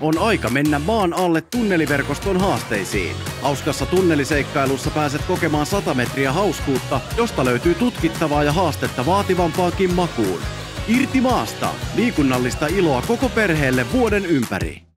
On aika mennä maan alle tunneliverkoston haasteisiin. Hauskassa tunneliseikkailussa pääset kokemaan 100 metriä hauskuutta, josta löytyy tutkittavaa ja haastetta vaativampaakin makuun. Irti maasta. Liikunnallista iloa koko perheelle vuoden ympäri.